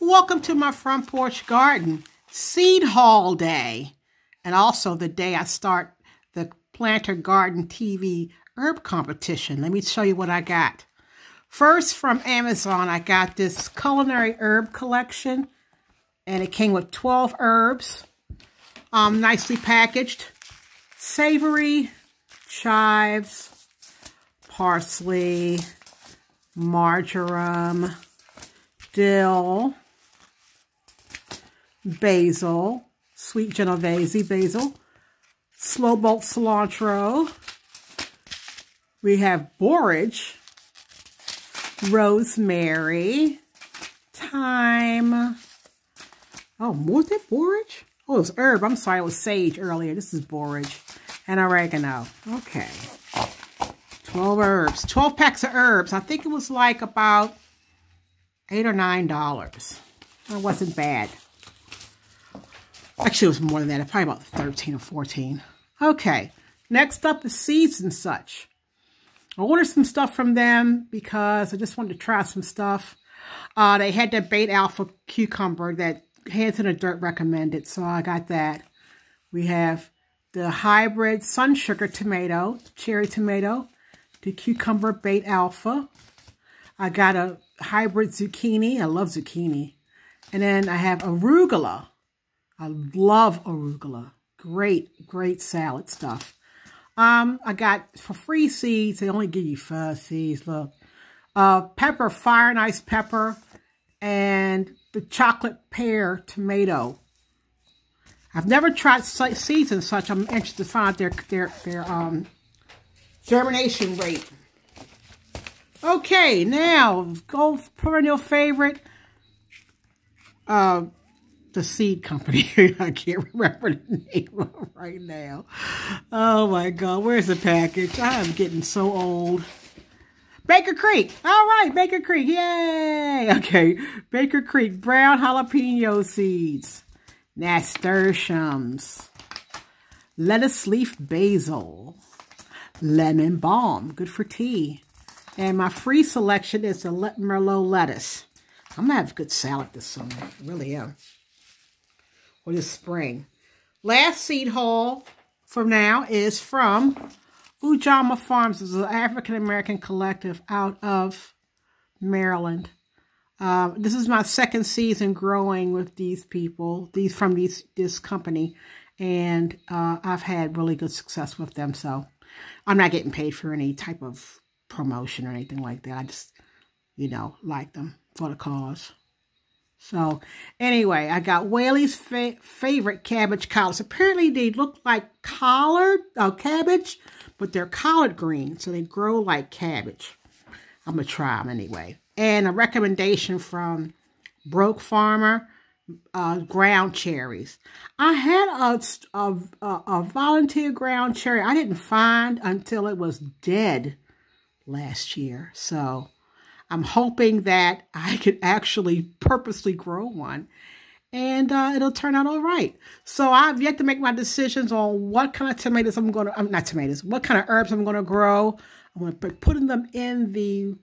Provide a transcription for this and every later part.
Welcome to my front porch garden seed haul day and also the day I start the Planter Garden TV herb competition. Let me show you what I got. First from Amazon, I got this culinary herb collection and it came with 12 herbs, um, nicely packaged. Savory, chives, parsley, marjoram, dill, basil, sweet Genovese basil, slow bolt cilantro. We have borage, rosemary, thyme. Oh, was it borage? Oh, it was herb. I'm sorry, it was sage earlier. This is borage and oregano. Okay. 12 herbs. 12 packs of herbs. I think it was like about 8 or $9. It wasn't bad. Actually, it was more than that. Probably about 13 or 14. Okay. Next up is seeds and such. I ordered some stuff from them because I just wanted to try some stuff. Uh, they had that Beit Alpha cucumber that Hands in the Dirt recommended, so I got that. We have the hybrid sun sugar tomato, cherry tomato, the cucumber Beit Alpha. I got a hybrid zucchini. I love zucchini. And then I have arugula. I love arugula. Great, great salad stuff. Um, I got for free seeds. They only give you five seeds. Look, uh, pepper, fire and ice pepper, and the chocolate pear tomato. I've never tried seeds and such. I'm interested to find their their their um germination rate. Okay, now go perennial favorite. Uh, the seed company. I can't remember the name right now. Oh my God, where's the package? I am getting so old. Baker Creek. All right, Baker Creek. Yay. Okay, Baker Creek brown jalapeno seeds, nasturtiums, lettuce leaf basil, lemon balm, good for tea. And my free selection is the Merlot lettuce. I'm going to have a good salad this summer. I really am or this spring. Last seed haul for now is from Ujamaa Farms. It's an African-American collective out of Maryland. Uh, this is my second season growing with these people, these from these this company, and uh, I've had really good success with them. So I'm not getting paid for any type of promotion or anything like that. I just, you know, like them for the cause. So, anyway, I got Whaley's fa favorite cabbage collards. Apparently, they look like collard uh, cabbage, but they're collard green, so they grow like cabbage. I'm going to try them anyway. And a recommendation from Broke Farmer, uh, ground cherries. I had a, a, a volunteer ground cherry I didn't find until it was dead last year. So, I'm hoping that I can actually purposely grow one and uh, it'll turn out all right. So I've yet to make my decisions on what kind of tomatoes I'm going to, I'm not tomatoes, what kind of herbs I'm going to grow. I'm going to be putting them in the,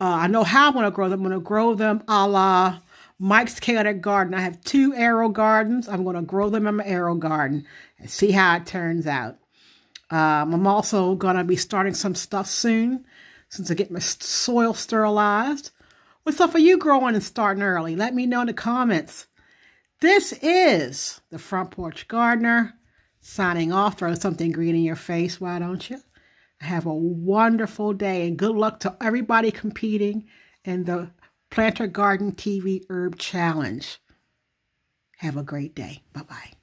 uh, I know how I'm going to grow them. I'm going to grow them a la Mike's Chaotic Garden. I have two AeroGardens. I'm going to grow them in my AeroGarden and see how it turns out. Um, I'm also going to be starting some stuff soon since I get my soil sterilized. What's up are you growing and starting early? Let me know in the comments. This is the Front Porch Gardener signing off. Throw something green in your face, why don't you? Have a wonderful day and good luck to everybody competing in the Planter Garden TV Herb Challenge. Have a great day. Bye-bye.